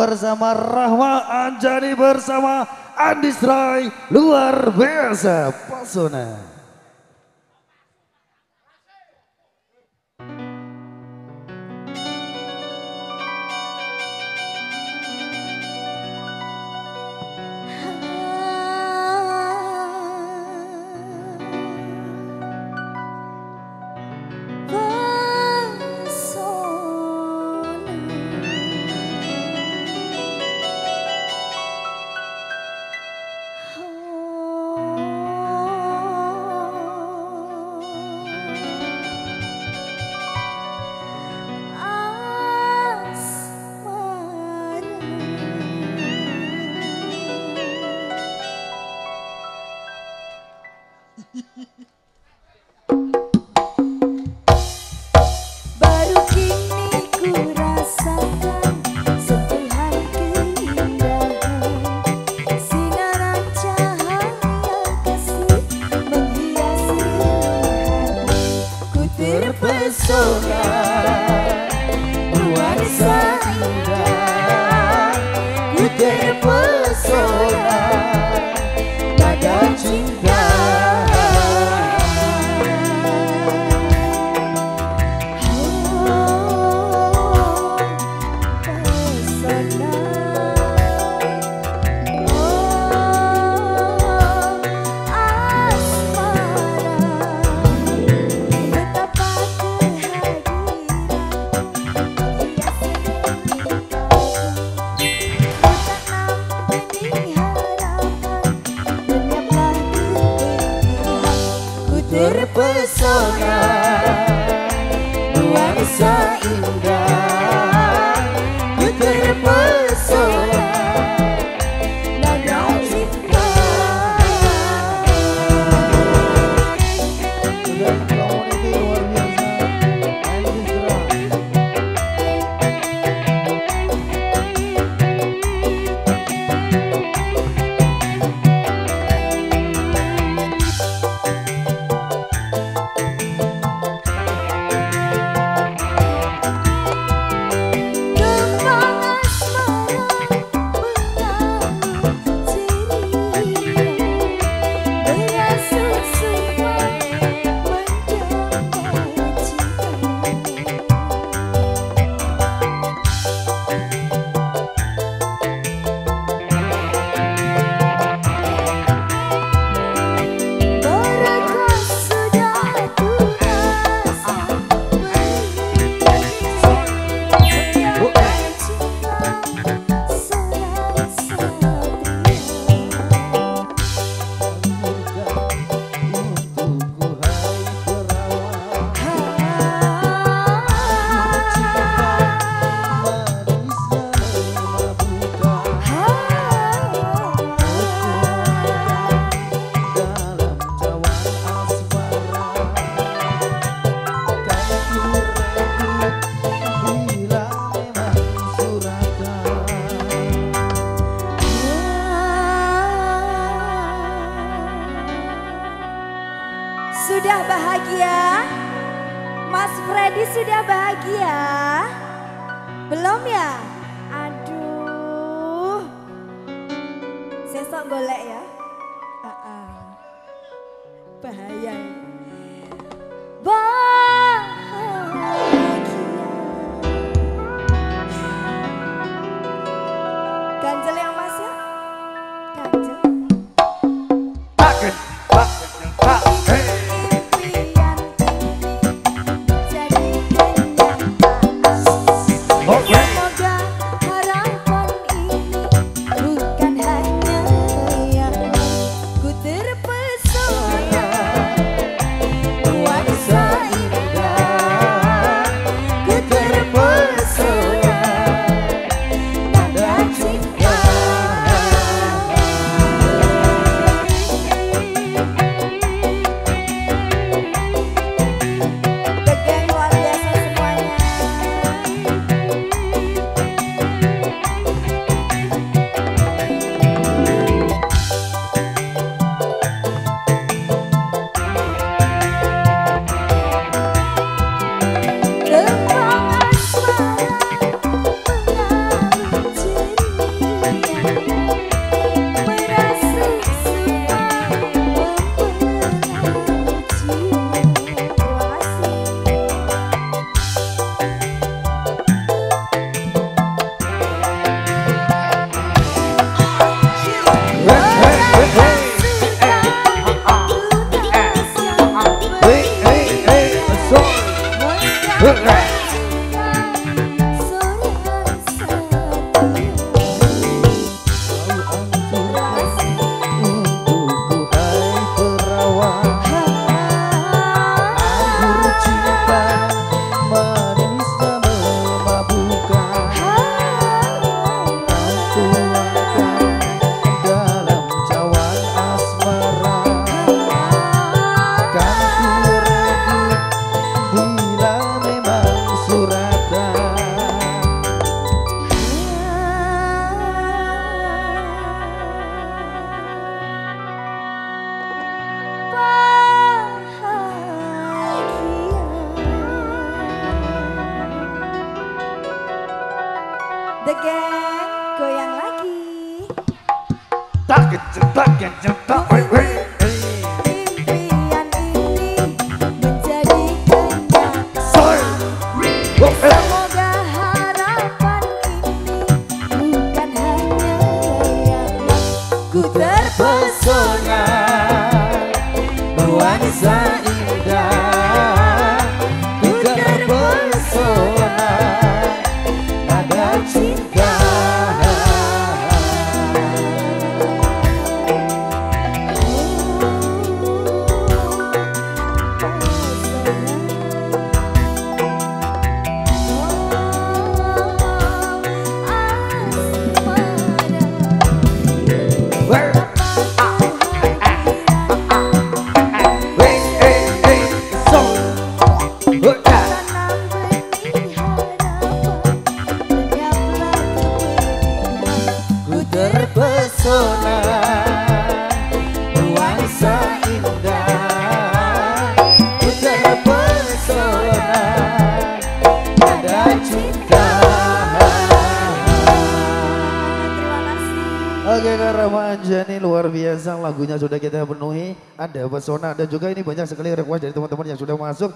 bersama Rahma Anjani bersama Andi Stray luar biasa pesona. Sudah bahagia? Mas Freddy sudah bahagia? Belum ya? Aduh. Sesok golek ya. Bahaya. Bahagia. Geng, goyang lagi. Tak tak tak wait wait. Impian ini menjadi kenyataan. Oh, eh. Oke Karama Anjani luar biasa. Lagunya sudah kita penuhi. Ada pesona dan juga ini banyak sekali request dari teman-teman yang sudah masuk